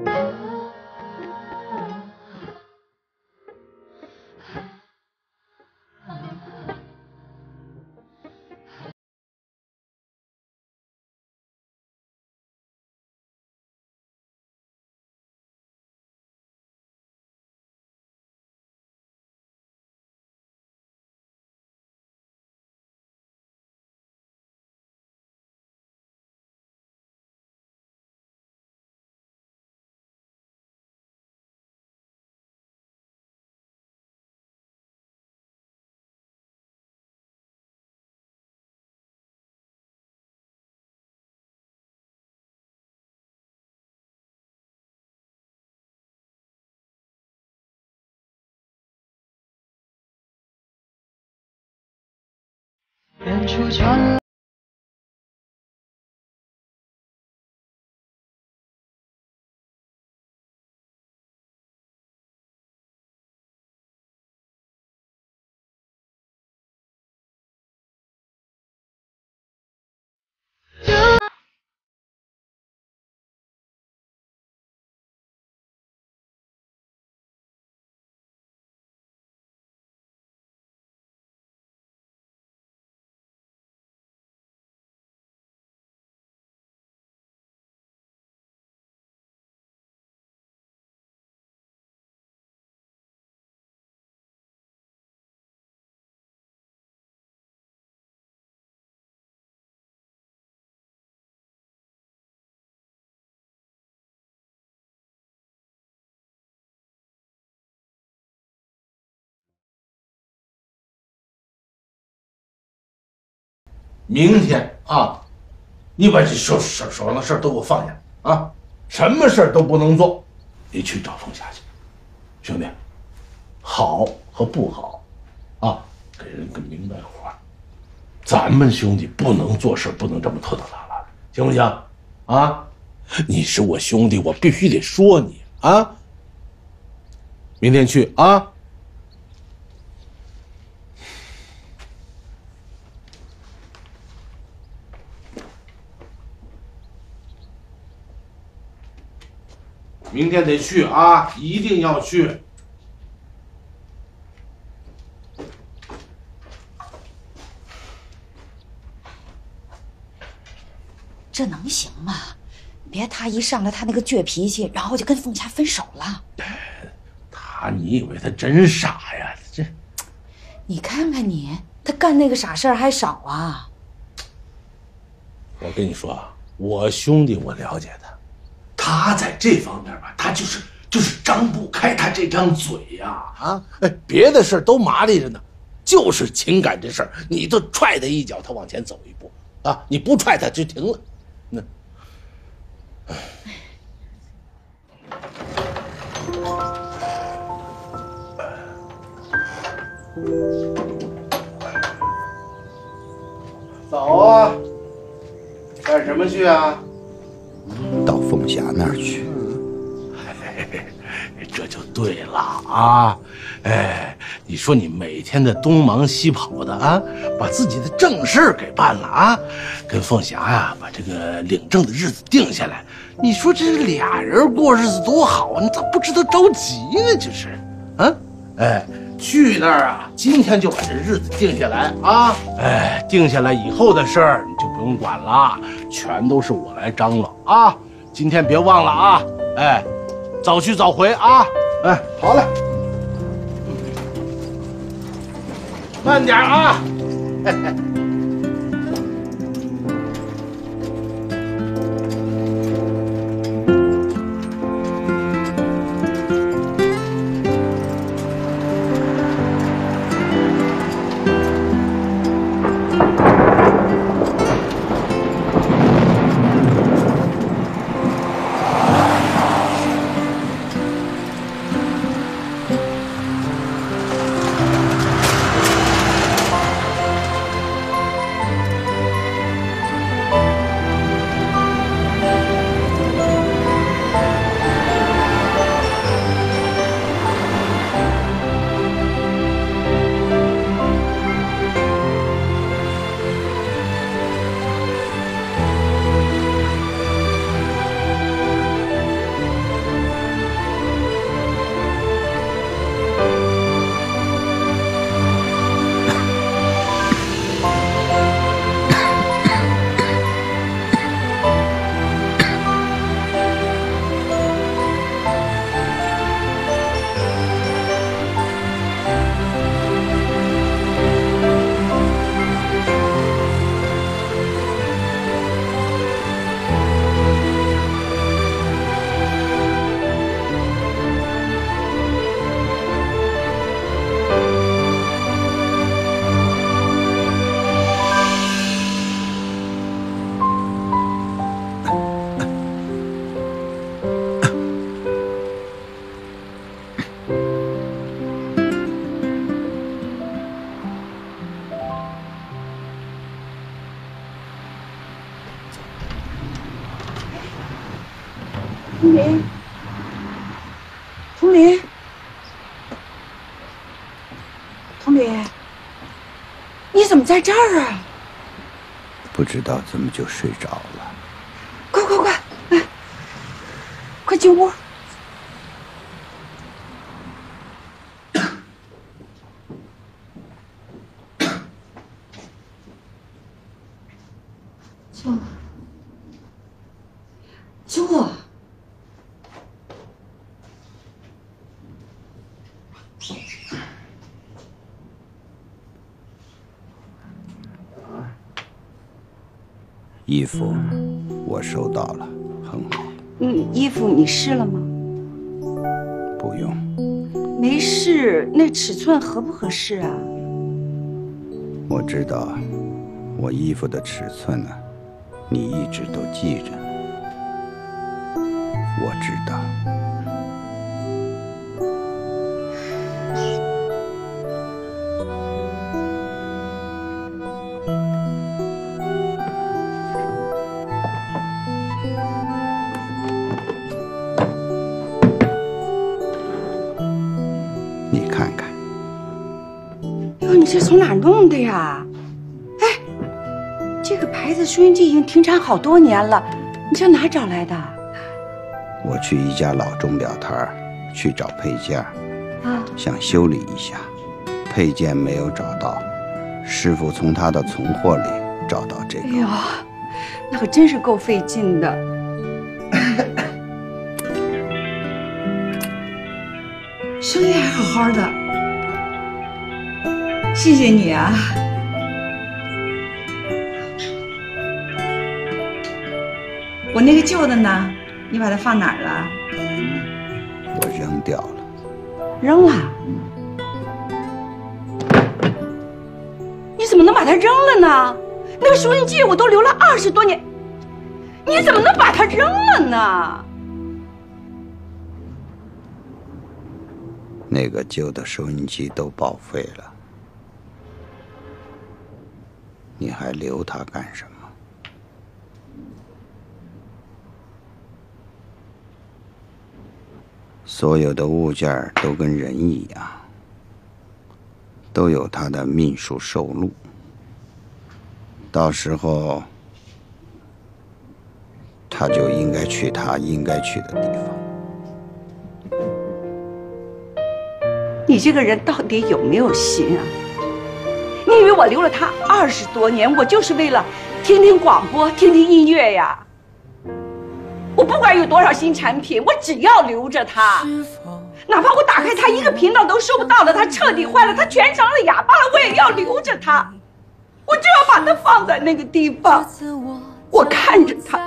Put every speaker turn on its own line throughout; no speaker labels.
远处传。
明天啊，你把这手手手上的事儿都给我放下啊，什么事儿都不能做。你去找凤霞去，兄弟，好和不好啊，给人个明白话。咱们兄弟不能做事，不能这么拖拖拉拉的，行不行？啊，你是我兄弟，我必须得说你啊。明天去啊。明天得去啊，一定要去。
这能行吗？别他一上来他那个倔脾气，然后就跟凤霞分手了。
他，你以为他真傻呀？这，
你看看你，他干那个傻事儿还少啊？
我跟你说啊，我兄弟我了解他，他在这方面吧，他就是就是张不开他这张嘴呀啊！哎，别的事儿都麻利着呢，就是情感这事儿，你都踹他一脚，他往前走一步啊！你不踹他就停了。那，走啊！干什么去啊？
到凤霞那儿去。
这就对了啊！哎，你说你每天的东忙西跑的啊，把自己的正事给办了啊，跟凤霞呀把这个领证的日子定下来。你说这俩人过日子多好啊！你咋不知道着急呢？就是，啊，哎，去那儿啊，今天就把这日子定下来啊！哎，定下来以后的事儿你就不用管了，全都是我来张罗啊！今天别忘了啊！哎。早去早回啊！哎，好嘞，慢点啊！嘿嘿。
么在这儿啊？
不知道怎么就睡着了。
快快快，来，快进屋。
衣服我收到了，很好，
嗯，衣服你试了吗？
不用。
没试，那尺寸合不合适啊？
我知道，我衣服的尺寸呢，你一直都记着。我知道。
这从哪儿弄的呀？哎，这个牌子收音机已经停产好多年了，你这哪找来的？
我去一家老钟表摊儿去找配件儿，
啊，
想修理一下，配件没有找到，师傅从他的存货里找到这个。
哎呦，那可真是够费劲的。生意还好好的，谢谢你啊。我那个旧的呢？你把它放哪儿了？
我扔掉了。
扔了？你怎么能把它扔了呢？那个收音机我都留了二十多年，你怎么能把它扔了呢？
那个旧的收音机都报废了，你还留他干什么？所有的物件都跟人一样，都有他的命数寿禄。到时候，他就应该去他应该去的地方。
你这个人到底有没有心啊？你以为我留了它二十多年，我就是为了听听广播、听听音乐呀？我不管有多少新产品，我只要留着它，哪怕我打开它一个频道都收不到了，它彻底坏了，它全成了哑巴了，我也要留着它。我就要把它放在那个地方，我看着它，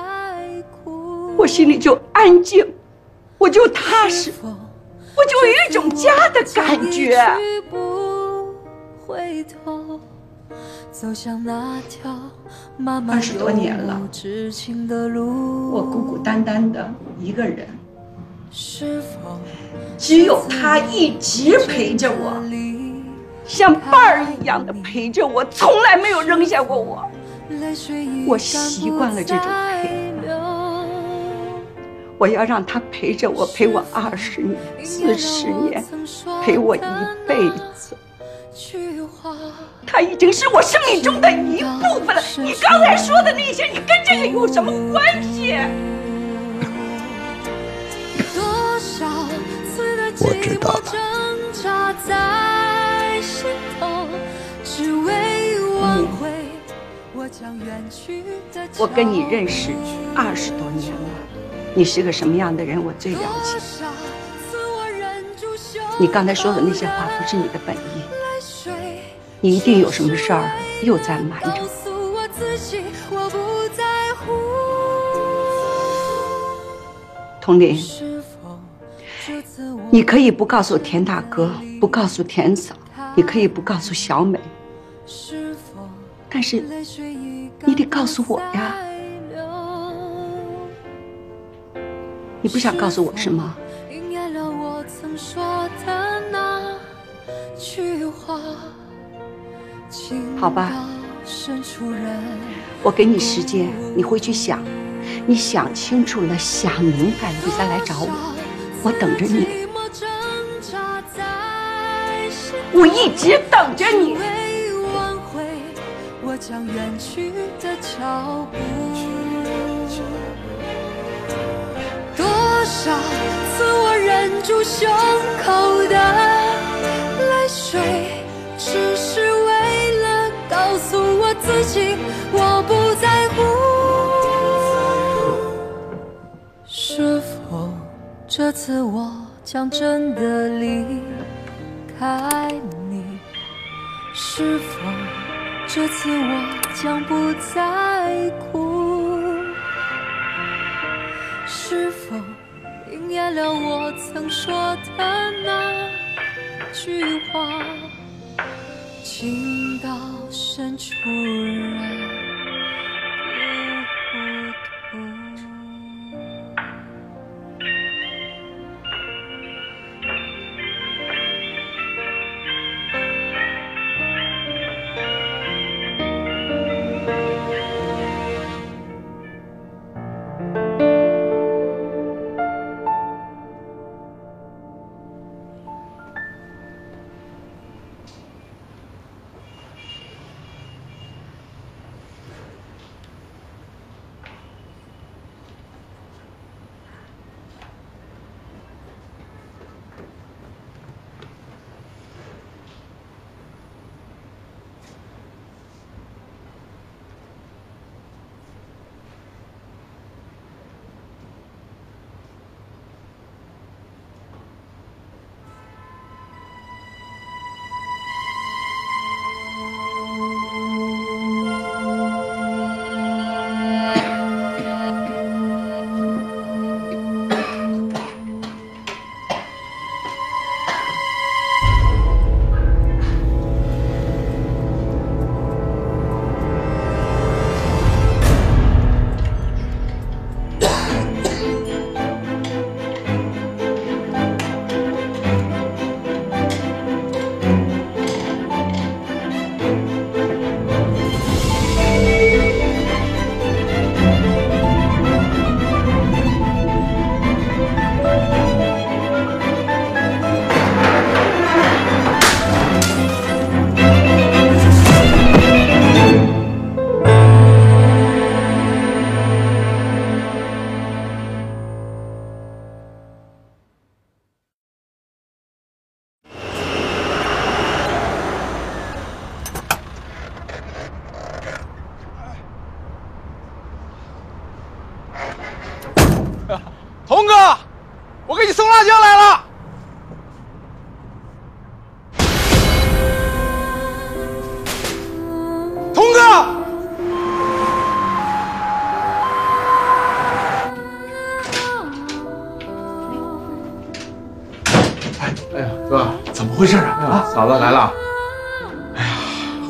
我心里就安静，我就踏实。我就有一种家的感觉。二十多年了，我孤孤单单的一个人，只有他一直陪着我，像伴儿一样的陪着我，从来没有扔下过我。我习惯了这种陪。我要让他陪着我，陪我二十年、四十年，陪我一辈子。他已经是我生命中的一部分了。你刚才说的那些，你跟这个有什么关系？
我知道了。
我跟你认识二十多年了。你是个什么样的人，我最了解。你刚才说的那些话不是你的本意，你一定有什么事儿又在瞒着我。童林，你可以不告诉田大哥，不告诉田嫂，你可以不告诉小美，但是你得告诉我呀。你不想告诉我是吗？好吧，我给你时间，你回去想，你想清楚了，想明白了，你再来找我，我等着你。
我一直等着你。
挽回我将远去的脚步。多少次我忍住胸口的泪水，自己，我不在乎。是否这次我将真的离开你？是否这次我将不再哭？是否应验了我曾说的那句话？情到深处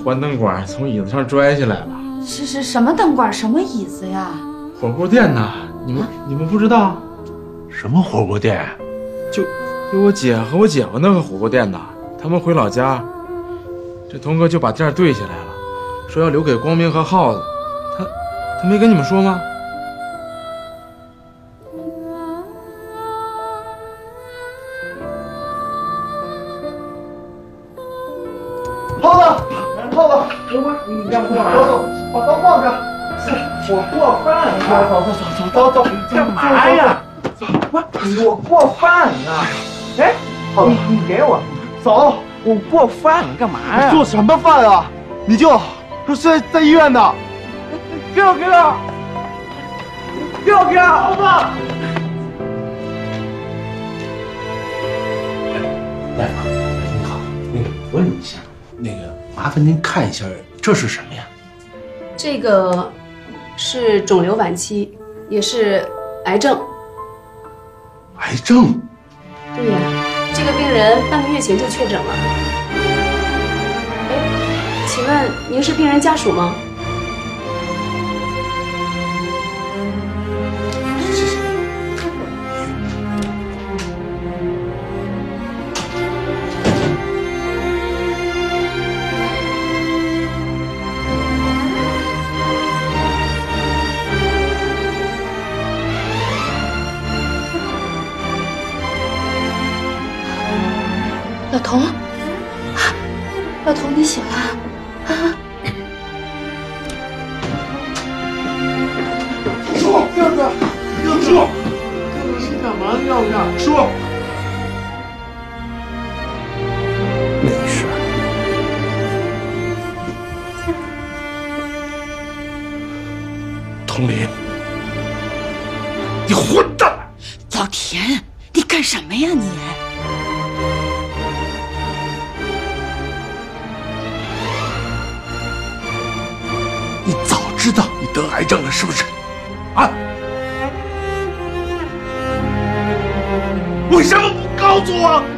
关灯管从椅子上拽下来了，
是是什么灯管，什么椅子呀？
火锅店呢？你们你们不知道？
什么火锅店？
就就我姐和我姐夫那个火锅店呢，他们回老家，这童哥就把店对下来了，说要留给光明和耗子。他他没跟你们说吗？
干嘛呀？做什么饭啊？你舅不是在医院呢。给我给我，给我给我，耗子。
大夫，您好，那个问一下，那个麻烦您看一下，这是什么呀？
这个是肿瘤晚期，也是癌症。
癌症？
对呀，这个病人半个月前就确诊了。请问您是病人家属吗？
啊。
为什么不告诉我？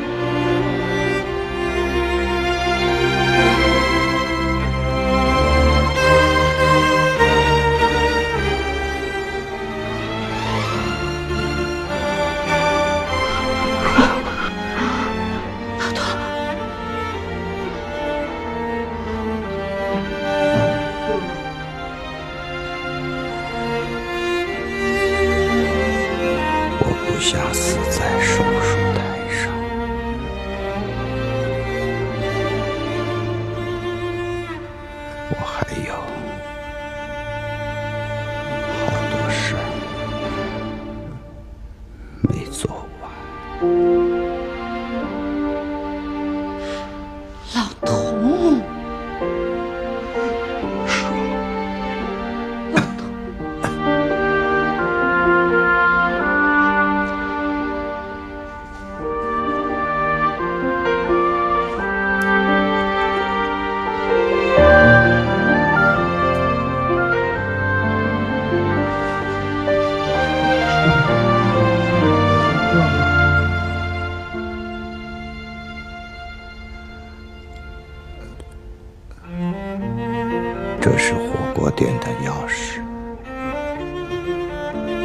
这是火锅店的钥匙，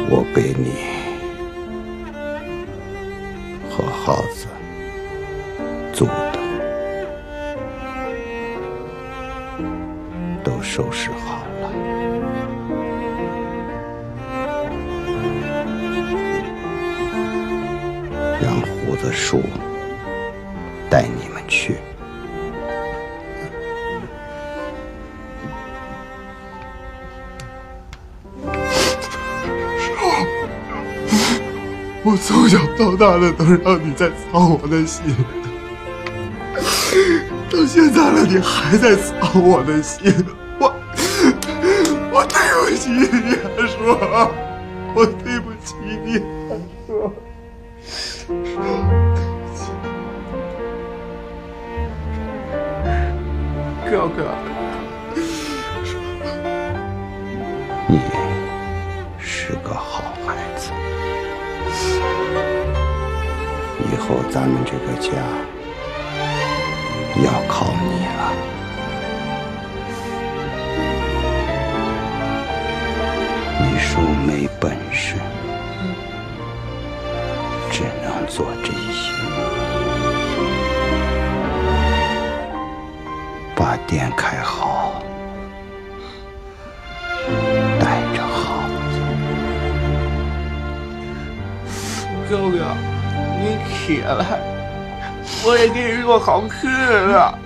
我给你和耗子做的，都收拾好了，让胡子叔带你们。
我从小到大的都让你在操我的心到现在了你还在操我的心。
做这些，把店开好，带着耗子。
哥哥，你起来，我也给你做好吃的。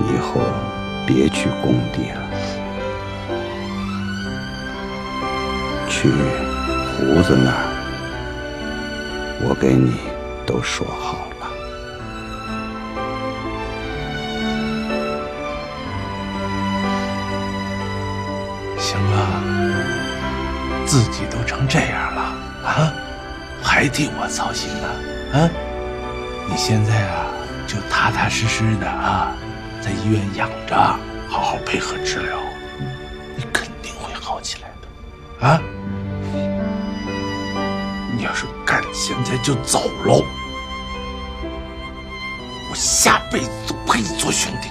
以后别去工地了，去胡子那儿，我给你都说好了。
行了，自己都成这样了啊，还替我操心呢？啊，你现在啊，就踏踏实实的啊。在医院养着，好好配合治疗，你肯定会好起来的。啊，你要是敢现在就走喽，我下辈子都陪你做兄弟。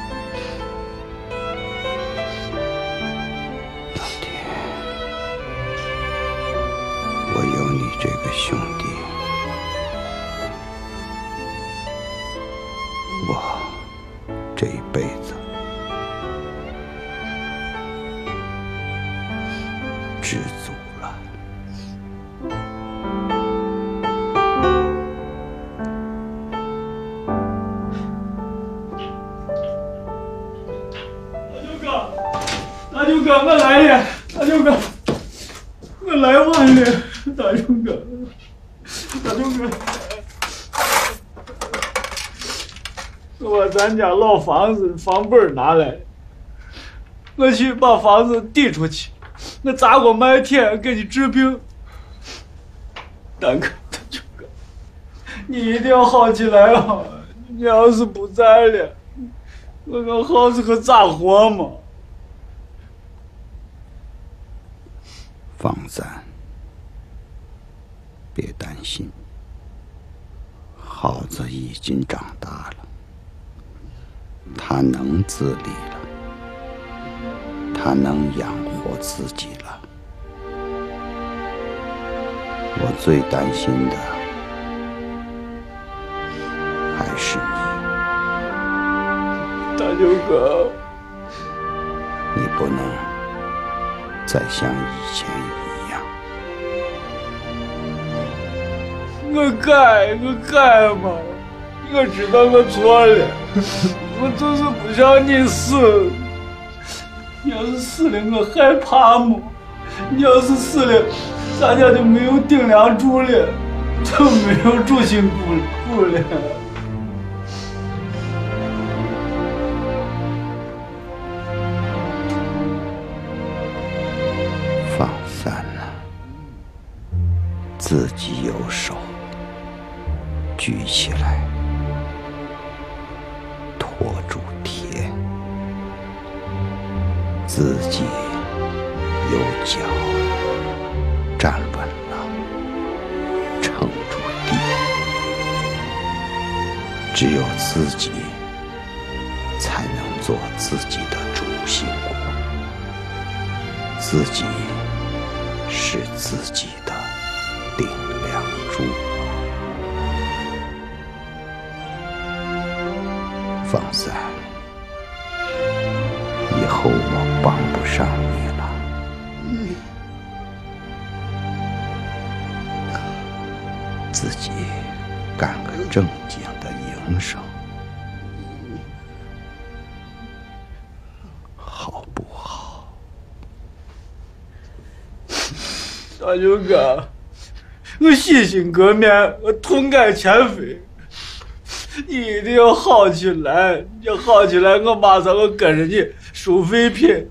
大舅哥，大舅哥，我把咱家老房子房本拿来，我去把房子抵出去，我砸锅卖铁给你治病。大哥，大舅哥，你一定要好起来啊！你要是不在了，我个耗子可咋活嘛？
方三，别担心，耗子已经长大了，他能自理了，他能养活自己了。我最担心的还是你，
大舅哥，
你不能再像以前一样。
我改，我改嘛！我知道我错了，我就是不想你死。你要是死了，我害怕嘛。你要是死了，咱家就没有顶梁柱了，就没有主心骨骨了。
放散了，自己有手，举起来，托住铁，自己有脚，站稳了，撑住地，只有自己才能做自己的主心骨。自己
大舅哥，我洗心革面，我痛改前非。你一定要好起来，你好起来，我马上我跟着你收废品、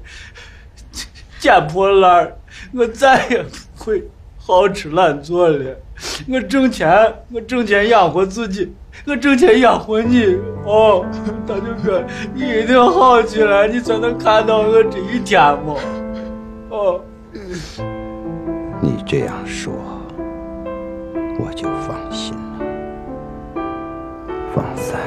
捡破烂，我再也不会好吃懒做了。我挣钱，我挣钱养活自己，我挣钱养活你。哦，大舅哥，你一定要好起来，你才能看到我这一天嘛。哦。
这样说，我就放心了。放散，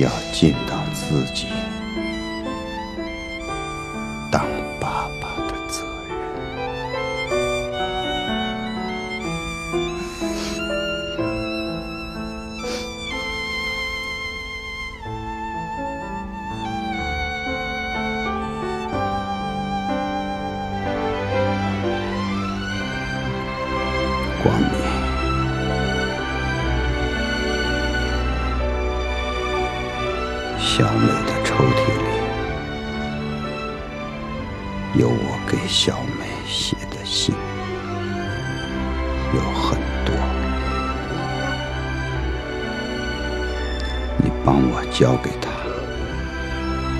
要尽到自己。帮我交给她，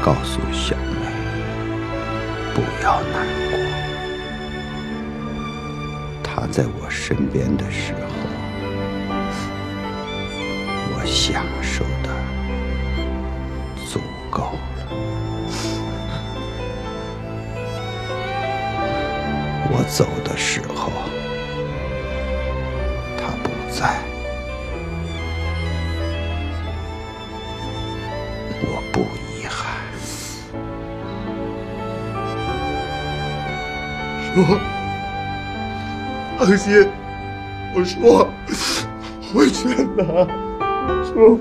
告诉小梅不要难过。她在我身边的时候，我享受的足够了。我走的时候，
说，放心，我说，我会劝他。说，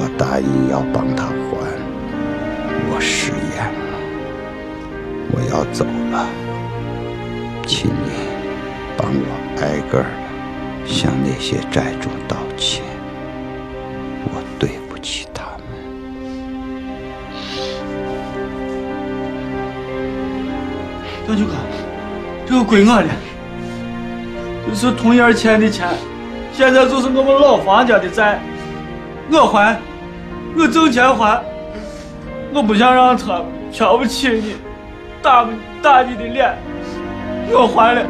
我答应要帮他还，我食言了，我要走了，请你帮我挨个的向那些债主道歉，我对不起他们。
杨九哥，这个归我了，这是童燕欠的钱，现在就是我们老房家的债，我还，我挣钱还，我不想让他瞧不起你，打打你的脸，我还了。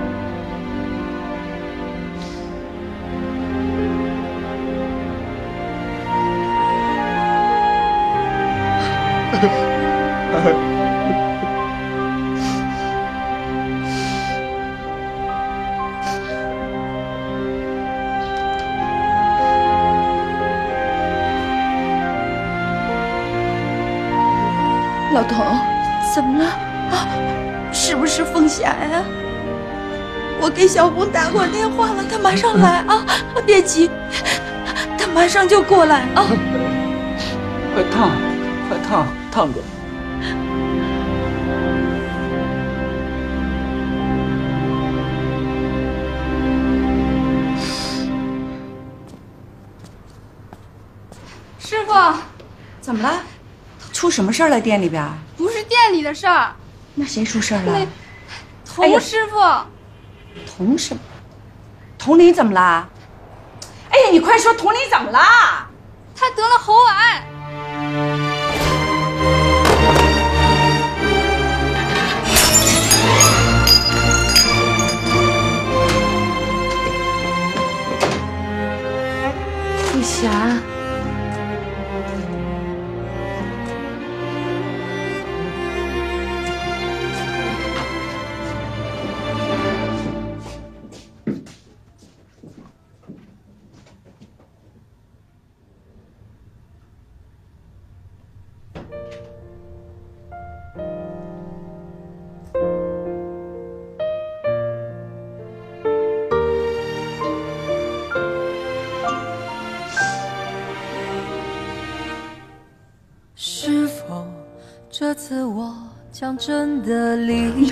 给小红打过电话了，他马上来啊！别急，他马上就过来啊！
快烫，快烫，烫着。
师傅，
怎么了？出什么事儿了？店里边？
不是店里的事儿，
那谁出事儿了？
那
哎
童师傅，
童什么？佟林怎么啦？哎呀，你快说佟林怎么啦？
他得了喉癌。
凤霞，
的离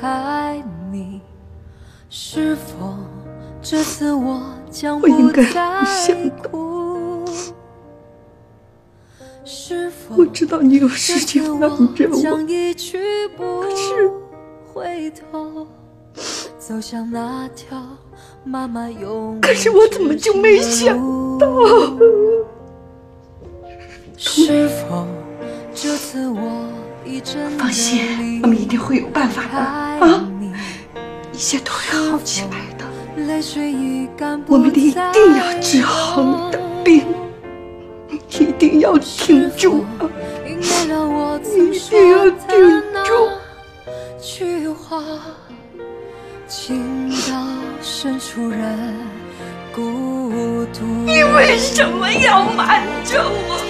开你？是否这次我将不
我应该
再哭？是否
我知道你有
这
事情
次
瞒着我
将一去不
是
回头，走向那条妈妈永
可是我怎么就没想到？
是否这次我
放心，我们一定会有办法的啊！一切都会好起来的。我们一定要治好你的病，一定要挺住啊！
应该让我
一定要挺住。
句话，情到深处人
什么要瞒着我？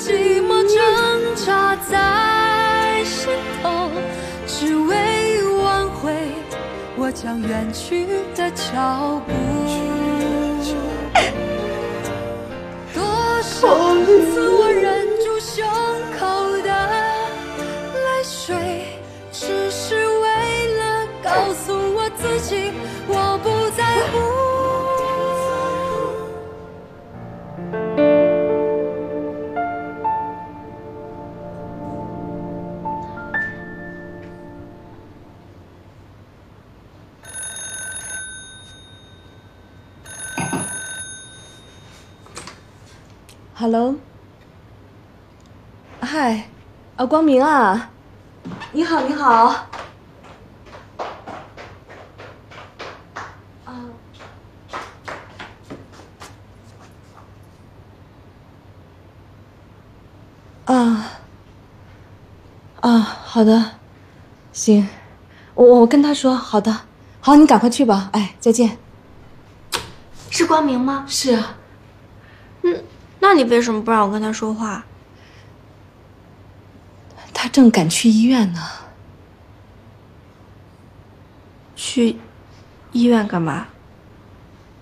寂寞挣扎在心头，只为挽回我将远去的脚步。多少次我忍住胸口的泪水，只是为了告诉我自己，
Hello，嗨，啊，光明啊，你好，你好。啊，啊，啊，好的，行，我我跟他说，好的，好，你赶快去吧，哎，再见。
是光明吗？
是啊，
嗯，那你为什么不让我跟他说话？
他正赶去医院呢。
去医院干嘛？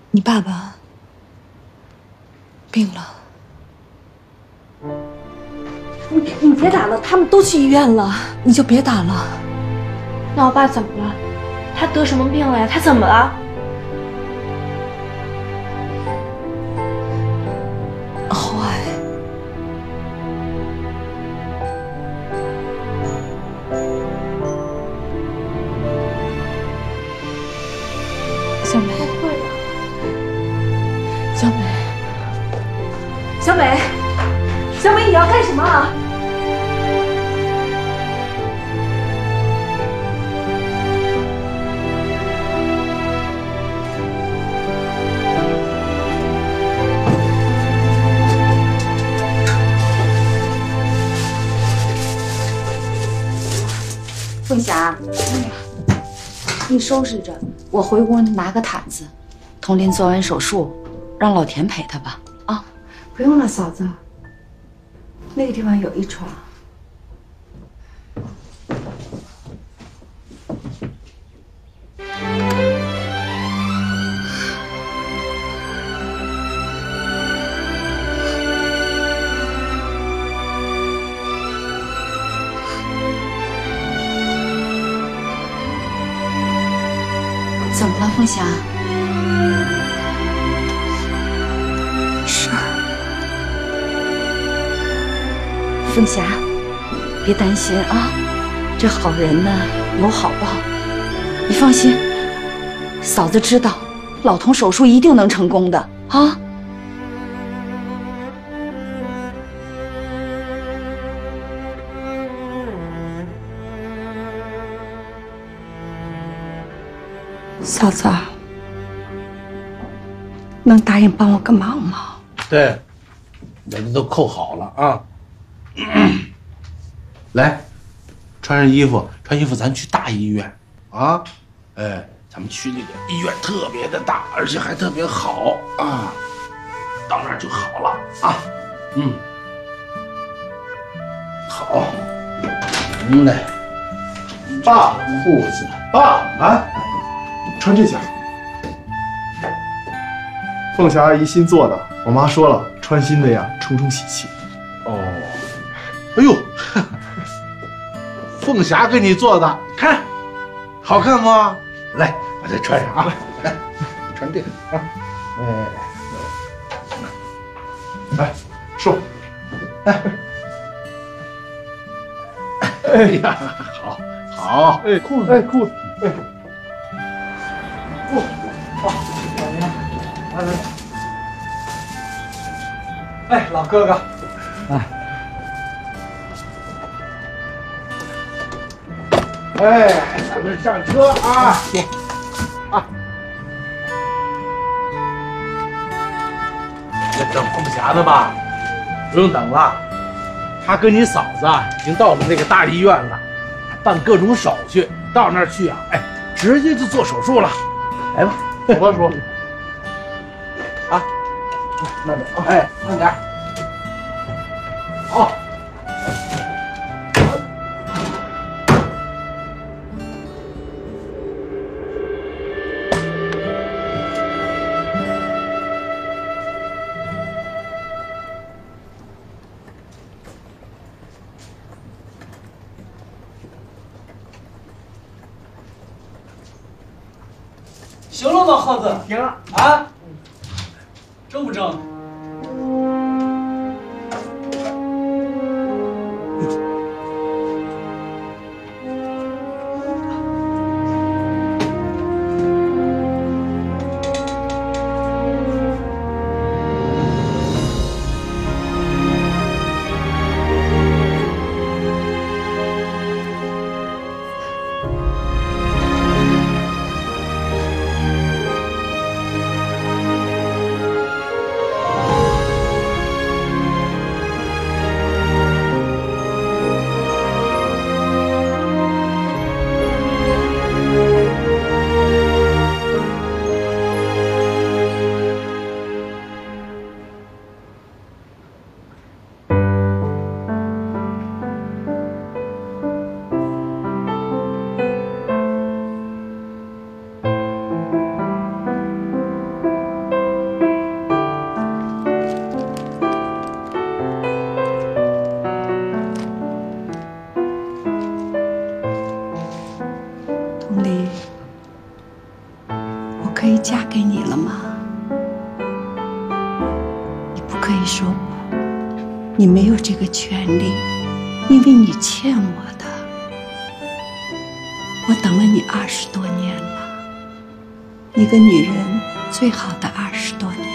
你爸爸病了。你你别打了，他们都去医院了，你就别打了。
那我爸怎么了？他得什么病了呀？他怎么了？
干什么？
凤霞，你收拾着，我回屋拿个毯子。佟林做完手术，让老田陪他吧。啊，
不用了，嫂子。那个地方有一床。
怎么了，凤霞？凤霞，别担心啊，这好人呢有好报。你放心，嫂子知道，老童手术一定能成功的啊。
嫂子，能答应帮我个忙吗？
对，我这都扣好了啊。来，穿上衣服，穿衣服，咱去大医院啊！哎，咱们去那个医院，特别的大，而且还特别好啊。到那儿就好了啊。嗯，好。嗯嘞，
爸，
裤子，
爸啊，穿这件。凤霞阿姨新做的，我妈说了，穿新的呀，冲冲喜气。
凤霞给你做的，看，好看吗？来，把这穿上啊，来，穿这个。啊，哎，
来，收，
哎，哎呀，好，好，
哎，裤子，哎，裤子，哎，裤，好，来来来，
哎，老哥哥，
哎，咱们上车啊！行，等凤霞呢吧？不用等了，她跟你嫂子啊，已经到了那个大医院了，办各种手续。到那儿去啊，哎，直接就做手术了。来吧，
走吧，叔。
啊，
慢点啊！哎，慢点。好。
行了啊，
有这个权利，因为你欠我的。我等了你二十多年了，一个女人最好的二十多年。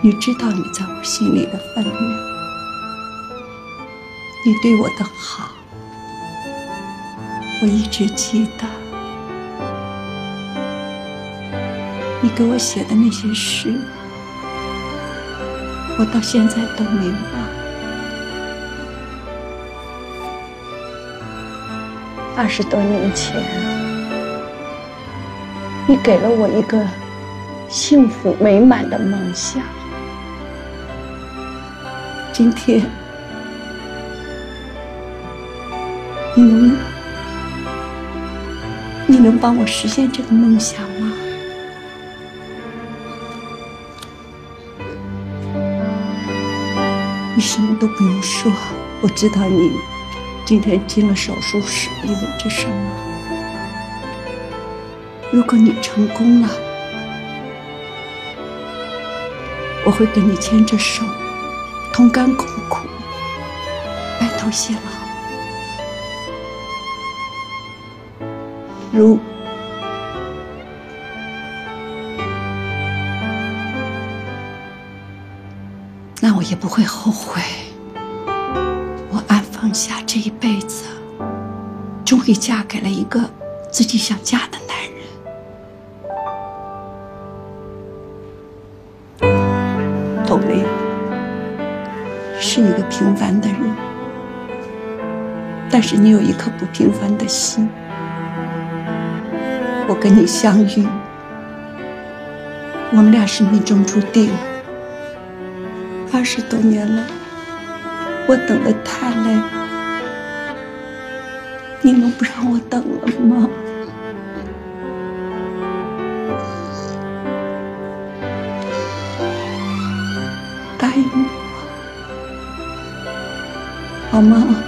你知道你在我心里的分量。你对我的好，我一直记得。给我写的那些诗，我到现在都没忘。二十多年前，你给了我一个幸福美满的梦想。今天。你能，你能帮我实现这个梦想吗？你什么都不用说，我知道你今天进了手术室，因为这什么？如果你成功了，我会跟你牵着手，同甘共苦，白头偕老。如也不会后悔。我安放下这一辈子，终于嫁给了一个自己想嫁的男人。董雷是一个平凡的人，但是你有一颗不平凡的心。我跟你相遇，我们俩是命中注定。二十多年了，我等得太累，你能不让我等了吗？答应我，好吗？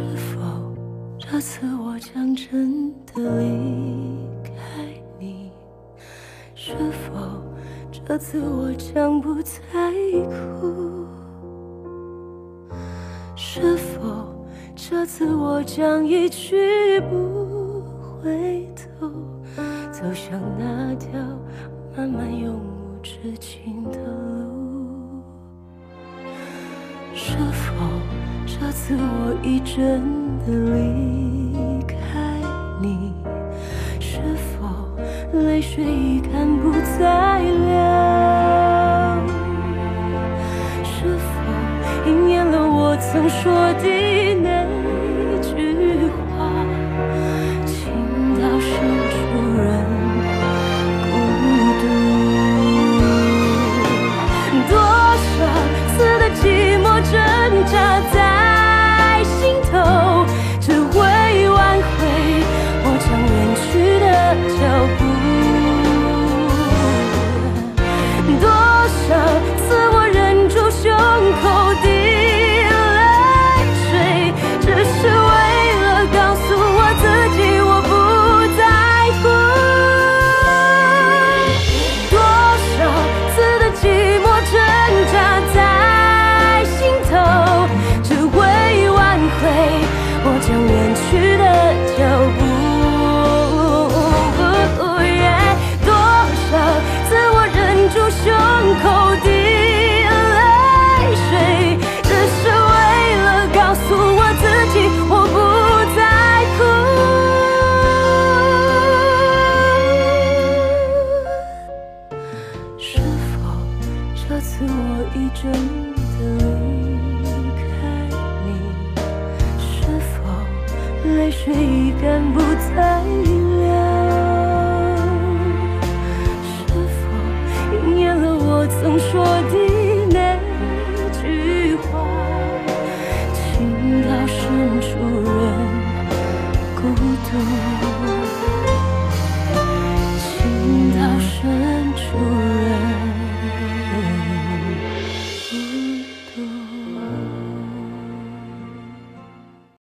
是否这次我将真的离开你？是否这次我将不再哭？是否这次我将一去不回头，走向那条漫漫永无止境的路？是否？这次我已真的离开你，是否泪水已干不再流？是否应验了我曾说的